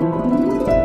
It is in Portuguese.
Música